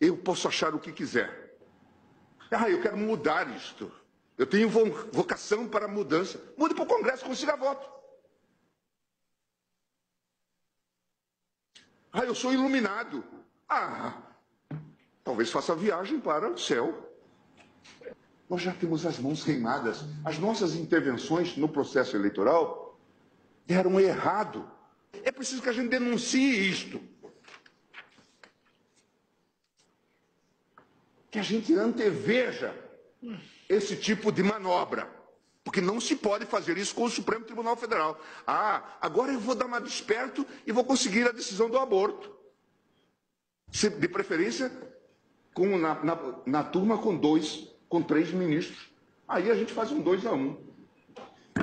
eu posso achar o que quiser. Ah, eu quero mudar isto. Eu tenho vocação para mudança. Mude para o Congresso, consiga voto. Ah, eu sou iluminado. Ah, talvez faça viagem para o céu. Nós já temos as mãos queimadas. As nossas intervenções no processo eleitoral deram errado. É preciso que a gente denuncie isto. Que a gente anteveja esse tipo de manobra. Porque não se pode fazer isso com o Supremo Tribunal Federal. Ah, agora eu vou dar uma desperto e vou conseguir a decisão do aborto. De preferência, com, na, na, na turma com dois, com três ministros. Aí a gente faz um dois a um.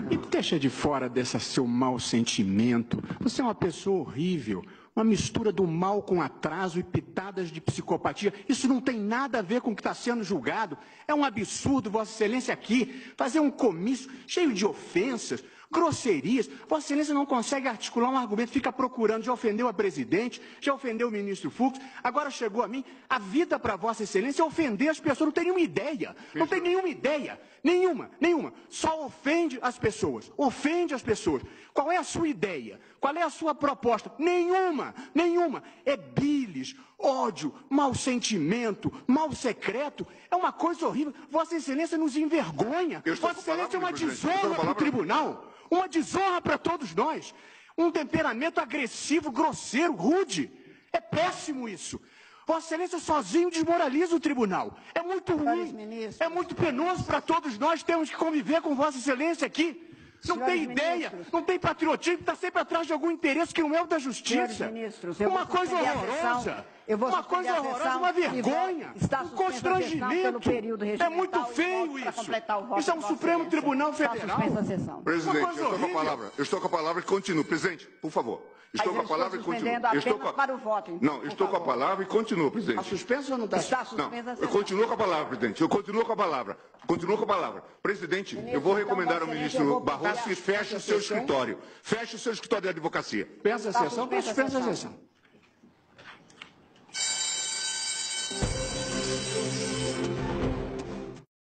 E deixa de fora desse seu mau sentimento. Você é uma pessoa horrível, uma mistura do mal com atraso e pitadas de psicopatia. Isso não tem nada a ver com o que está sendo julgado. É um absurdo, Vossa Excelência, aqui, fazer um comício cheio de ofensas, grosserias. Vossa Excelência não consegue articular um argumento, fica procurando, já ofendeu a presidente, já ofendeu o ministro Fux, agora chegou a mim. A vida para Vossa Excelência é ofender as pessoas, não tem nenhuma ideia, não tem nenhuma ideia, nenhuma, nenhuma. Só ofende as pessoas, ofende as pessoas. Qual é a sua ideia? Qual é a sua proposta? Nenhuma, nenhuma. É bilis, ódio, mau sentimento, mal secreto. É uma coisa horrível. Vossa Excelência nos envergonha. Vossa Excelência é uma desonra para o tribunal. Uma desonra para todos nós. Um temperamento agressivo, grosseiro, rude. É péssimo isso. Vossa Excelência sozinho desmoraliza o tribunal. É muito ruim. É muito penoso para todos nós termos que conviver com Vossa Excelência aqui. Não tem ideia, ministros. não tem patriotismo, está sempre atrás de algum interesse que não é o da justiça. Ministros, uma coisa horrorosa. uma coisa horrorosa, uma vergonha, um constrangimento. É muito feio isso. Isso é um Supremo Tribunal Federal. Presidente, eu estou com a palavra. Eu estou com a palavra e continuo. Presidente, por favor. Estou com a palavra e continuo. Estou com a... para o voto. Então, não, estou com a palavra e continuo, presidente. Está suspenso ou não está? Está suspenso. Não, eu continuo com a palavra, presidente. Eu continuo com a palavra. Continuo com a palavra. Presidente, eu vou recomendar ao ministro Barroso que feche o seu escritório. Feche o seu escritório de advocacia. Peça a sessão, peça a sessão.